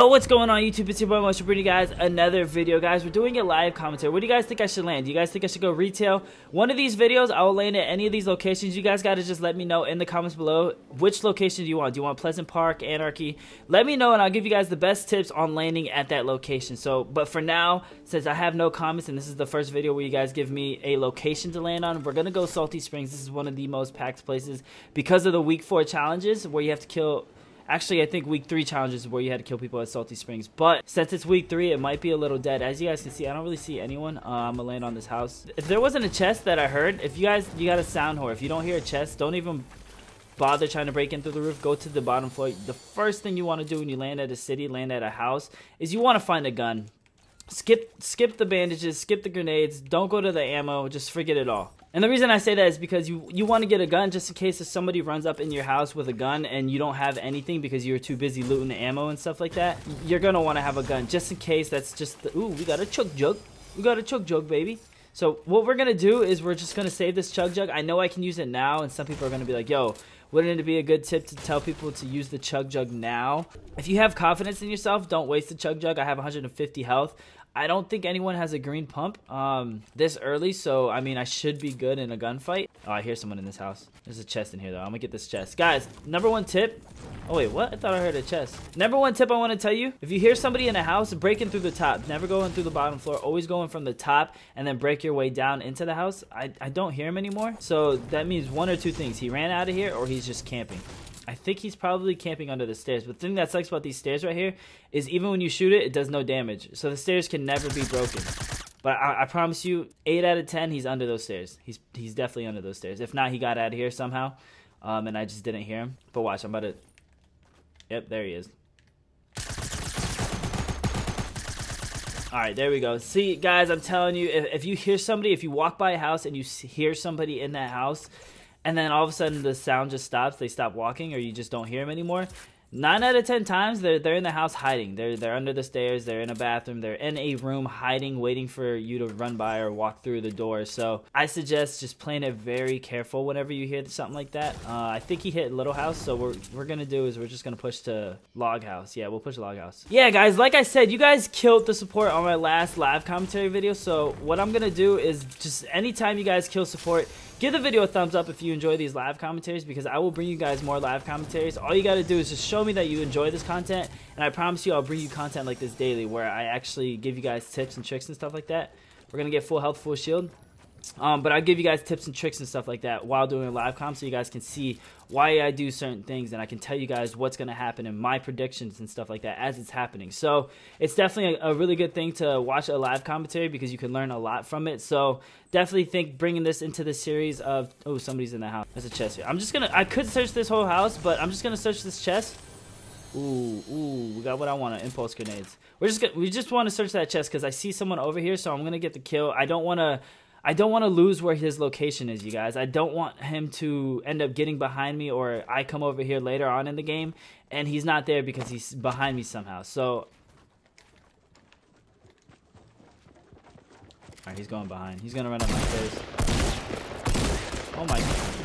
Yo, what's going on YouTube? It's your boy Motion bringing you guys another video. Guys, we're doing a live commentary. What do you guys think I should land? Do you guys think I should go retail? One of these videos, I will land at any of these locations. You guys got to just let me know in the comments below which location do you want. Do you want Pleasant Park, Anarchy? Let me know and I'll give you guys the best tips on landing at that location. So, but for now, since I have no comments and this is the first video where you guys give me a location to land on, we're going to go Salty Springs. This is one of the most packed places because of the week 4 challenges where you have to kill Actually, I think week three challenges where you had to kill people at Salty Springs. But since it's week three, it might be a little dead. As you guys can see, I don't really see anyone. Uh, I'm gonna land on this house. If there wasn't a chest that I heard, if you guys, you got a sound whore. If you don't hear a chest, don't even bother trying to break in through the roof. Go to the bottom floor. The first thing you want to do when you land at a city, land at a house, is you want to find a gun. Skip, skip the bandages, skip the grenades. Don't go to the ammo. Just forget it all. And the reason I say that is because you you want to get a gun just in case if somebody runs up in your house with a gun and you don't have anything because you're too busy looting the ammo and stuff like that. You're gonna want to have a gun just in case. That's just the, ooh, we got a chug jug. We got a chug jug, baby. So what we're gonna do is we're just gonna save this chug jug. I know I can use it now, and some people are gonna be like, "Yo, wouldn't it be a good tip to tell people to use the chug jug now?" If you have confidence in yourself, don't waste the chug jug. I have 150 health. I don't think anyone has a green pump um, this early, so I mean, I should be good in a gunfight. Oh, I hear someone in this house. There's a chest in here, though. I'm gonna get this chest. Guys, number one tip. Oh, wait, what? I thought I heard a chest. Number one tip I want to tell you. If you hear somebody in a house, break in through the top. Never going through the bottom floor. Always going from the top and then break your way down into the house. I, I don't hear him anymore. So that means one or two things. He ran out of here or he's just camping. Think he's probably camping under the stairs. But the thing that sucks about these stairs right here is even when you shoot it, it does no damage. So the stairs can never be broken. But I, I, promise you, 8 out of 10, he's under those stairs. He's he's definitely under those stairs. If not, he got out of here somehow. Um, and I just didn't hear him. But watch, I'm about to... Yep, there he is. Alright, there we go. See, guys, I'm telling you, if, if you hear somebody, if you walk by a house and you hear somebody in that house and then all of a sudden the sound just stops, they stop walking, or you just don't hear them anymore. Nine out of ten times they're they're in the house hiding. They're they're under the stairs. They're in a bathroom. They're in a room hiding, waiting for you to run by or walk through the door. So I suggest just playing it very careful whenever you hear something like that. Uh, I think he hit Little House, so what we're gonna do is we're just gonna push to Log House. Yeah, we'll push Log House. Yeah, guys, like I said, you guys killed the support on my last live commentary video. So what I'm gonna do is just anytime you guys kill support Give the video a thumbs up if you enjoy these live commentaries because I will bring you guys more live commentaries. All you got to do is just show me that you enjoy this content and I promise you I'll bring you content like this daily where I actually give you guys tips and tricks and stuff like that. We're going to get full health, full shield. Um, but I give you guys tips and tricks and stuff like that while doing a live com so you guys can see why I do certain things and I can tell you guys what's going to happen and my predictions and stuff like that as it's happening. So it's definitely a, a, really good thing to watch a live commentary because you can learn a lot from it. So definitely think bringing this into the series of, oh, somebody's in the house. There's a chest here. I'm just going to, I could search this whole house, but I'm just going to search this chest. Ooh, ooh, we got what I want, impulse grenades. We're just gonna, we just want to search that chest because I see someone over here, so I'm going to get the kill. I don't want to I don't want to lose where his location is, you guys. I don't want him to end up getting behind me or I come over here later on in the game and he's not there because he's behind me somehow. So Alright, he's going behind. He's gonna run up my face. Oh my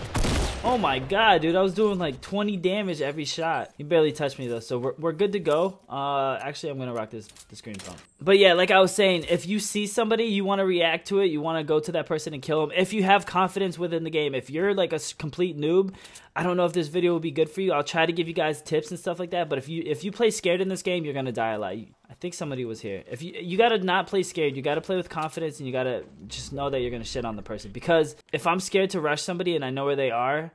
Oh my god, dude, I was doing like 20 damage every shot. He barely touched me though, so we're, we're good to go. Uh, actually, I'm gonna rock this, the screen pump. But yeah, like I was saying, if you see somebody, you want to react to it, you want to go to that person and kill them. If you have confidence within the game, if you're like a complete noob, I don't know if this video will be good for you. I'll try to give you guys tips and stuff like that, but if you if you play scared in this game, you're gonna die a lot. I think somebody was here. If you you gotta not play scared, you gotta play with confidence, and you gotta just know that you're gonna shit on the person. Because if I'm scared to rush somebody and I know where they are,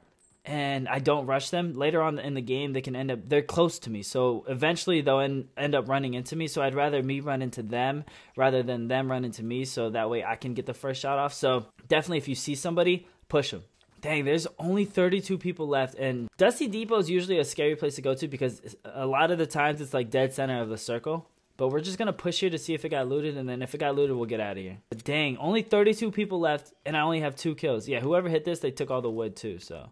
and I don't rush them, later on in the game they can end up they're close to me. So eventually they'll end, end up running into me. So I'd rather me run into them rather than them run into me. So that way I can get the first shot off. So definitely if you see somebody, push them. Dang, there's only 32 people left, and Dusty Depot is usually a scary place to go to because a lot of the times it's like dead center of the circle. But we're just gonna push here to see if it got looted, and then if it got looted, we'll get out of here. But dang, only 32 people left, and I only have two kills. Yeah, whoever hit this, they took all the wood too, so.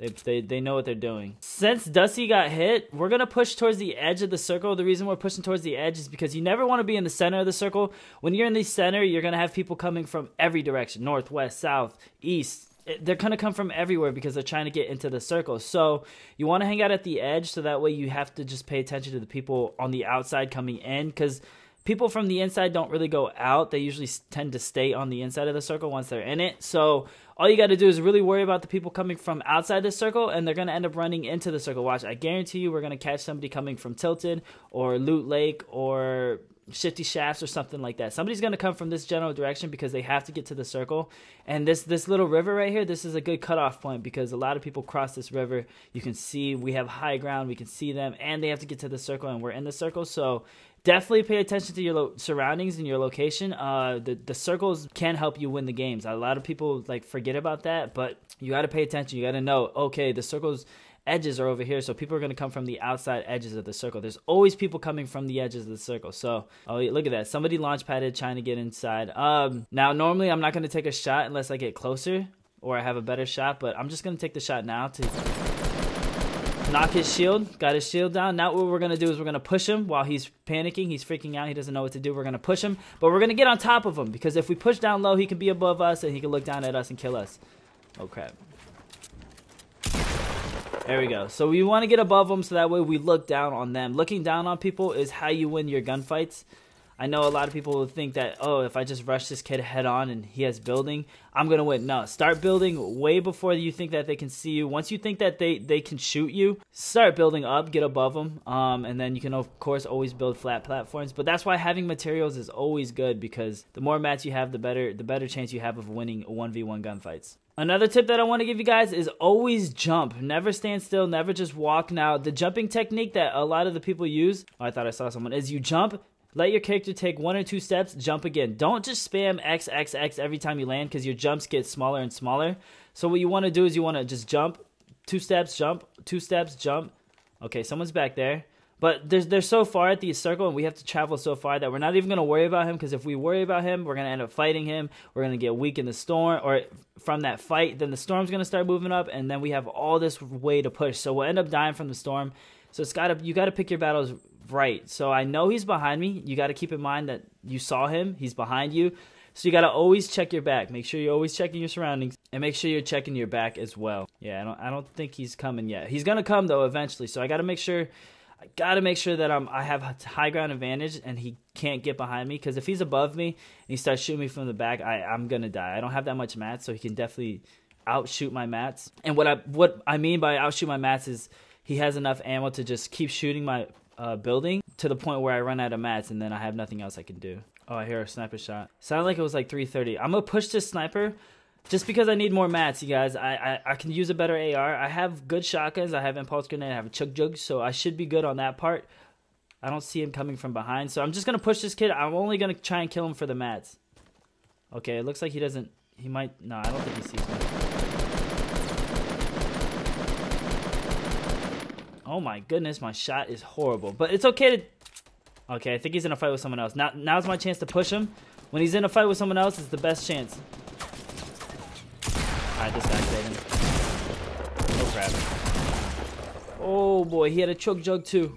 They, they, they know what they're doing. Since Dusty got hit, we're going to push towards the edge of the circle. The reason we're pushing towards the edge is because you never want to be in the center of the circle. When you're in the center, you're going to have people coming from every direction. North, west, south, east, eh, they're going to come from everywhere because they're trying to get into the circle. So you want to hang out at the edge so that way you have to just pay attention to the people on the outside coming in because people from the inside don't really go out. They usually tend to stay on the inside of the circle once they're in it. So all you got to do is really worry about the people coming from outside the circle, and they're going to end up running into the circle. Watch, I guarantee you we're going to catch somebody coming from Tilted or Loot Lake or Shifty Shafts or something like that. Somebody's going to come from this general direction because they have to get to the circle. And this this little river right here, this is a good cutoff point because a lot of people cross this river. You can see we have high ground, we can see them, and they have to get to the circle, and we're in the circle. So definitely pay attention to your lo- surroundings and your location. Uh, the the circles can help you win the games. A lot of people like forget about that, but you got to pay attention. You got to know, okay, the circles edges are over here, so people are going to come from the outside edges of the circle. There's always people coming from the edges of the circle. So, oh, look at that. Somebody launch padded trying to get inside. Um, now, normally I'm not going to take a shot unless I get closer or I have a better shot, but I'm just going to take the shot now to knock his shield. Got his shield down. Now what we're going to do is we're going to push him while he's panicking. He's freaking out. He doesn't know what to do. We're going to push him, but we're going to get on top of him because if we push down low, he can be above us and he can look down at us and kill us. Oh, crap. There we go. So we want to get above them so that way we look down on them. Looking down on people is how you win your gunfights. I know a lot of people will think that, oh, if I just rush this kid head on and he has building, I'm going to win. No, start building way before you think that they can see you. Once you think that they, they can shoot you, start building up, get above them. Um, and then you can, of course, always build flat platforms. But that's why having materials is always good because the more mats you have, the better, the better chance you have of winning 1v1 gunfights. Another tip that I want to give you guys is always jump. Never stand still, never just walk. Now, the jumping technique that a lot of the people use, oh, I thought I saw someone, is you jump, let your character take one or two steps, jump again. Don't just spam X, X, X every time you land because your jumps get smaller and smaller. So what you want to do is you want to just jump, two steps, jump, two steps, jump. Okay, someone's back there. But they're, they're so far at the circle, and we have to travel so far that we're not even going to worry about him. Because if we worry about him, we're going to end up fighting him. We're going to get weak in the storm, or from that fight, then the storm's going to start moving up, and then we have all this way to push. So we'll end up dying from the storm. So it's gotta you got to pick your battles right. So I know he's behind me. You got to keep in mind that you saw him. He's behind you. So you got to always check your back. Make sure you're always checking your surroundings and make sure you're checking your back as well. Yeah, I don't I don't think he's coming yet. He's going to come though eventually. So I got to make sure I got to make sure that I'm I have high ground advantage and he can't get behind me because if he's above me and he starts shooting me from the back, I I'm going to die. I don't have that much mats, so he can definitely outshoot my mats. And what I what I mean by outshoot my mats is he has enough ammo to just keep shooting my uh, building to the point where I run out of mats and then I have nothing else I can do. Oh, I hear a sniper shot. Sounded like it was like 330. I'm gonna push this sniper just because I need more mats, you guys. I, I, I can use a better AR. I have good shotguns. I have impulse grenade. I have a chug jug, so I should be good on that part. I don't see him coming from behind, so I'm just gonna push this kid. I'm only gonna try and kill him for the mats. Okay, it looks like he doesn't. He might. No, I don't think he sees me. Oh my goodness, my shot is horrible. But it's okay to... Okay, I think he's in a fight with someone else. Now, now's my chance to push him. When he's in a fight with someone else, it's the best chance. Alright, this guy's saving. Oh crap. Oh boy, he had a chug jug too.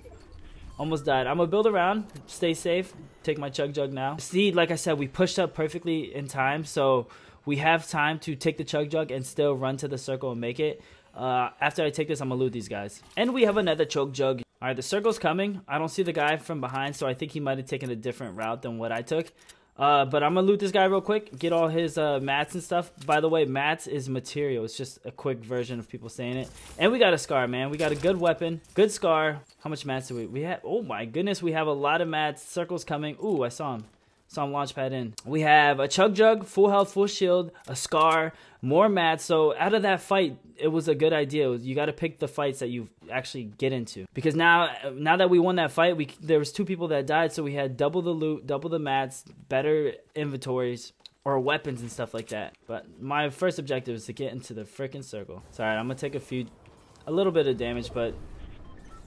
Almost died. I'm gonna build around, stay safe, take my chug jug now. See, like I said, we pushed up perfectly in time, so we have time to take the chug jug and still run to the circle and make it. Uh, after I take this, I'm gonna loot these guys. And we have another chug jug. Alright, the circle's coming. I don't see the guy from behind, so I think he might have taken a different route than what I took. Uh, but I'm gonna loot this guy real quick, get all his uh, mats and stuff. By the way, mats is material. It's just a quick version of people saying it. And we got a scar, man. We got a good weapon, good scar. How much mats do we? We have. Oh my goodness, we have a lot of mats. Circles coming. Ooh, I saw him. Saw him launchpad in. We have a chug jug, full health, full shield, a scar, more mats. So out of that fight, it was a good idea. Was, you got to pick the fights that you actually get into because now now that we won that fight, we there was two people that died, so we had double the loot, double the mats, better inventories or weapons and stuff like that. But my first objective is to get into the freaking circle. Sorry, I'm gonna take a few, a little bit of damage, but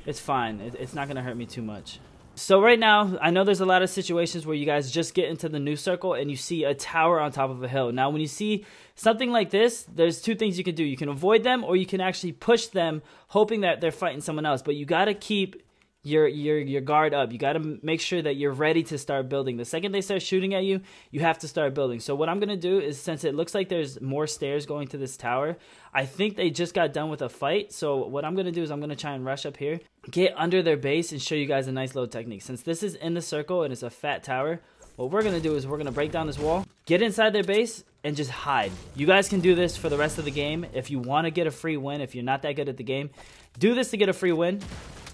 it's fine. It, it's not gonna hurt me too much. So right now, I know there's a lot of situations where you guys just get into the new circle and you see a tower on top of a hill. Now, when you see something like this, there's two things you can do. You can avoid them or you can actually push them hoping that they're fighting someone else. But you got to keep your your your guard up. You got to make sure that you're ready to start building. The second they start shooting at you, you have to start building. So what I'm going to do is since it looks like there's more stairs going to this tower, I think they just got done with a fight. So what I'm going to do is I'm going to try and rush up here, get under their base and show you guys a nice little technique. Since this is in the circle and it's a fat tower, what we're going to do is we're going to break down this wall, get inside their base, and just hide. You guys can do this for the rest of the game. If you want to get a free win, if you're not that good at the game, do this to get a free win.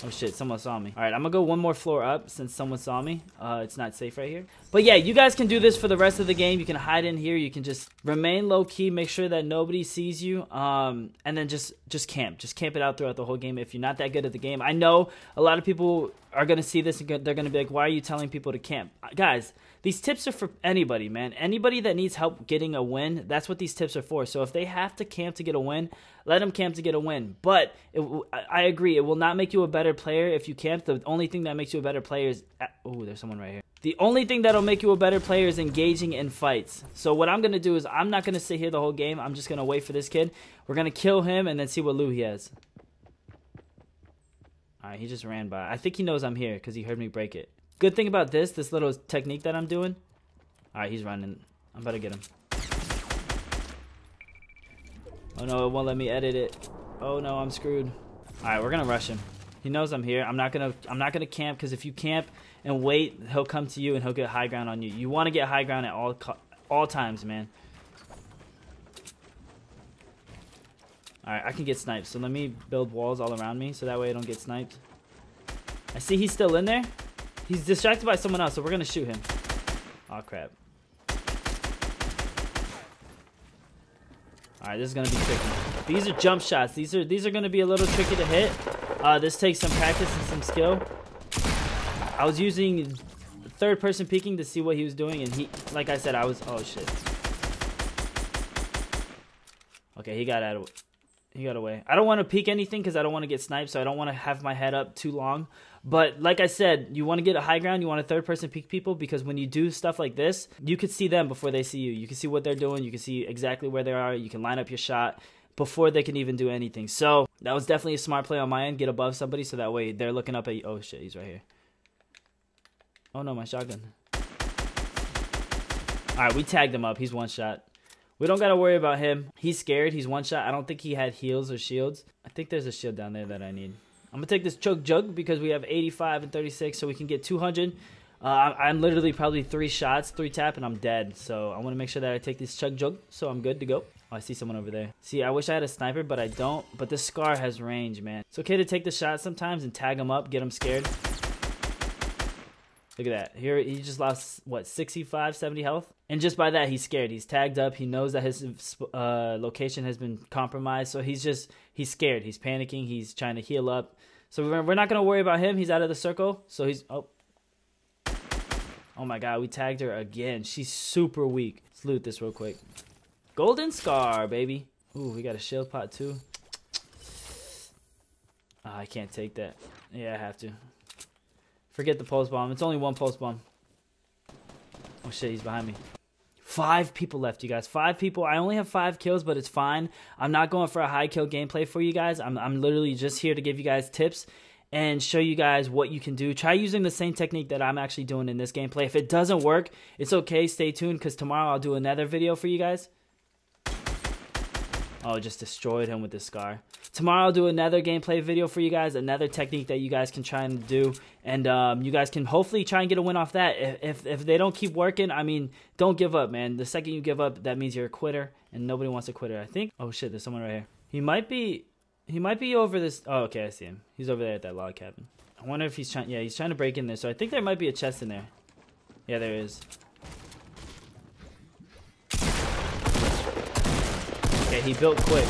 Oh shit, someone saw me. All right, I'm gonna go one more floor up since someone saw me. Uh, it's not safe right here. But yeah, you guys can do this for the rest of the game. You can hide in here. You can just remain low key, make sure that nobody sees you, um, and then just just camp. Just camp it out throughout the whole game. If you're not that good at the game, I know a lot of people are gonna see this and they're gonna be like, "Why are you telling people to camp?" Guys, these tips are for anybody, man. Anybody that needs help getting a win, that's what these tips are for. So if they have to camp to get a win, let them camp to get a win. But it, I agree, it will not make you a better player if you camp. The only thing that makes you a better player is... Oh, there's someone right here. The only thing that'll make you a better player is engaging in fights. So what I'm going to do is I'm not going to sit here the whole game. I'm just going to wait for this kid. We're going to kill him and then see what loot he has. Alright, he just ran by. I think he knows I'm here because he heard me break it. Good thing about this, this little technique that I'm doing. Alright, he's running. I'm about to get him. Oh no, it won't let me edit it. Oh no, I'm screwed. Alright, we're gonna rush him. He knows I'm here. I'm not gonna I'm not gonna camp because if you camp and wait, he'll come to you and he'll get high ground on you. You want to get high ground at all all times, man. Alright, I can get sniped. So let me build walls all around me so that way I don't get sniped. I see he's still in there. He's distracted by someone else, so we're gonna shoot him. Oh crap. Alright, this is gonna be tricky. These are jump shots. These are these are gonna be a little tricky to hit. Uh, this takes some practice and some skill. I was using third person peeking to see what he was doing, and he, like I said, I was. Oh shit. Okay, he got out of. He got away. I don't want to peek anything because I don't want to get sniped, so I don't want to have my head up too long. But like I said, you want to get a high ground, you want a third person peek people because when you do stuff like this, you can see them before they see you. You can see what they're doing, you can see exactly where they are, you can line up your shot before they can even do anything. So that was definitely a smart play on my end. Get above somebody so that way they're looking up at you. Oh shit, he's right here. Oh no, my shotgun. Alright, we tagged him up. He's one shot. We don't got to worry about him. He's scared. He's one shot. I don't think he had heals or shields. I think there's a shield down there that I need. I'm going to take this Chug Jug because we have 85 and 36, so we can get 200. Uh, I'm literally probably three shots, three tap, and I'm dead. So I want to make sure that I take this Chug Jug, so I'm good to go. Oh, I see someone over there. See, I wish I had a sniper, but I don't. But this Scar has range, man. It's okay to take the shot sometimes and tag him up, get him scared. Look at that. Here, he just lost, what, 65, 70 health? And just by that, he's scared. He's tagged up. He knows that his uh, location has been compromised. So he's just, he's scared. He's panicking. He's trying to heal up. So we're, not going to worry about him. He's out of the circle. So he's, oh. Oh my god, we tagged her again. She's super weak. Let's loot this real quick. Golden Scar, baby. Ooh, we got a shield pot too. Oh, I can't take that. Yeah, I have to. Forget the pulse bomb. It's only one pulse bomb. Oh shit, he's behind me. Five people left, you guys. Five people. I only have five kills, but it's fine. I'm not going for a high kill gameplay for you guys. I'm, I'm literally just here to give you guys tips and show you guys what you can do. Try using the same technique that I'm actually doing in this gameplay. If it doesn't work, it's okay. Stay tuned because tomorrow I'll do another video for you guys. Oh, just destroyed him with this scar. Tomorrow I'll do another gameplay video for you guys, another technique that you guys can try and do, and um, you guys can hopefully try and get a win off that. If, if, if they don't keep working, I mean, don't give up, man. The second you give up, that means you're a quitter, and nobody wants a quitter. I think. Oh shit, there's someone right here. He might be, he might be over this. Oh, okay, I see him. He's over there at that log cabin. I wonder if he's trying. Yeah, he's trying to break in there. So I think there might be a chest in there. Yeah, there is. Okay, he built quick.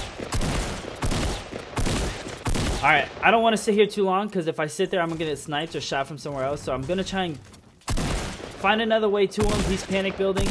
Alright, I don't want to sit here too long because if I sit there, I'm going to get sniped or shot from somewhere else. So I'm going to try and find another way to him. He's panic building.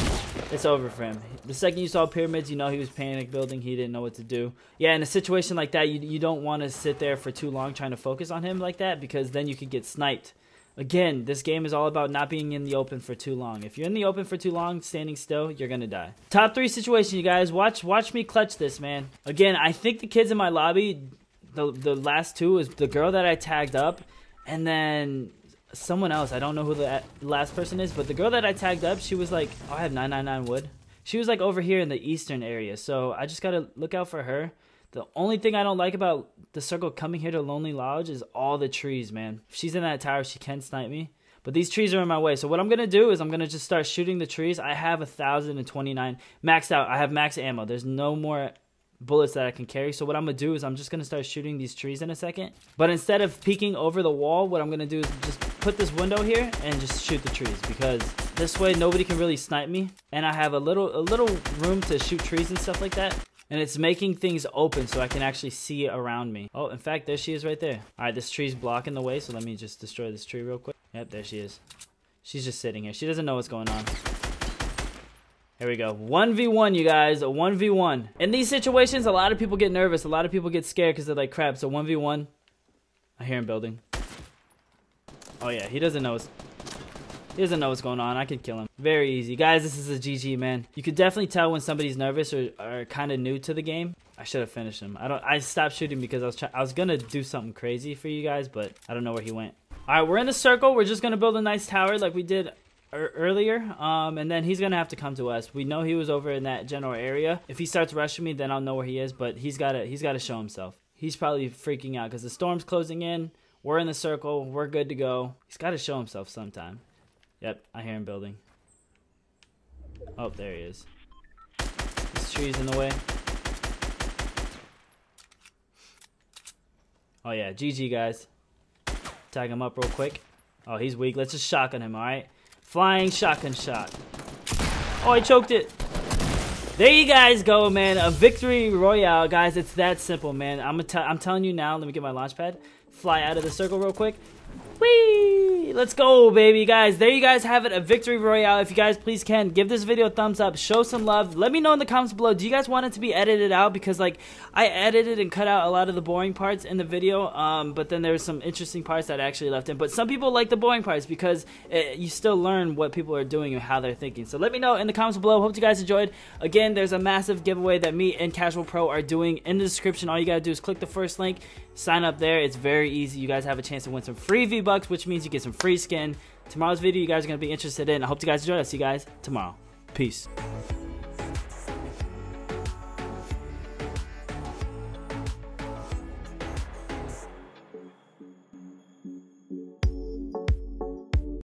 It's over for him. The second you saw pyramids, you know he was panic building. He didn't know what to do. Yeah, in a situation like that, you, you don't want to sit there for too long trying to focus on him like that because then you could get sniped. Again, this game is all about not being in the open for too long. If you're in the open for too long, standing still, you're gonna die. Top three situation, you guys. Watch watch me clutch this, man. Again, I think the kids in my lobby, the, the last two is the girl that I tagged up and then someone else. I don't know who the last person is, but the girl that I tagged up, she was like, oh, I have 999 wood. She was like over here in the eastern area, so I just gotta look out for her. The only thing I don't like about the circle coming here to Lonely Lodge is all the trees, man. If she's in that tower, she can snipe me. But these trees are in my way. So what I'm gonna do is I'm gonna just start shooting the trees. I have a thousand and twenty nine maxed out. I have max ammo. There's no more bullets that I can carry. So what I'm gonna do is I'm just gonna start shooting these trees in a second. But instead of peeking over the wall, what I'm gonna do is just put this window here and just shoot the trees because this way nobody can really snipe me. And I have a little a little room to shoot trees and stuff like that. And it's making things open so I can actually see around me. Oh, in fact, there she is right there. All right, this tree's blocking the way, so let me just destroy this tree real quick. Yep, there she is. She's just sitting here. She doesn't know what's going on. Here we go. 1v1, you guys. A 1v1. In these situations, a lot of people get nervous. A lot of people get scared because they're like, crap. So 1v1. I hear him building. Oh, yeah. He doesn't know. He doesn't know what's going on. I could kill him. Very easy. Guys, this is a GG, man. You could definitely tell when somebody's nervous or, or kind of new to the game. I should have finished him. I don't. I stopped shooting because I was I was gonna do something crazy for you guys, but I don't know where he went. All right, we're in the circle. We're just gonna build a nice tower like we did earlier um and then he's gonna have to come to us we know he was over in that general area if he starts rushing me then i'll know where he is but he's gotta he's gotta show himself he's probably freaking out because the storm's closing in we're in the circle we're good to go he's got to show himself sometime yep i hear him building oh there he is this tree's in the way oh yeah gg guys tag him up real quick oh he's weak let's just shotgun him all right Flying shotgun shot. Oh, I choked it. There you guys go, man. A victory royale, guys. It's that simple, man. I'm, I'm telling you now. Let me get my launch pad. Fly out of the circle real quick. Whee! Let's go, baby, guys. There you guys have it, a victory royale. If you guys please can, give this video a thumbs up, show some love. Let me know in the comments below, do you guys want it to be edited out? Because, like, I edited and cut out a lot of the boring parts in the video, um, but then there's some interesting parts that I actually left in. But some people like the boring parts because it, you still learn what people are doing and how they're thinking. So let me know in the comments below. Hope you guys enjoyed. Again, there's a massive giveaway that me and Casual Pro are doing in the description. All you gotta do is click the first link, sign up there. It's very easy. You guys have a chance to win some free V-Bucks, which means you get some free skin. Tomorrow's video you guys are going to be interested in. I hope you guys enjoyed. I'll see you guys tomorrow. Peace.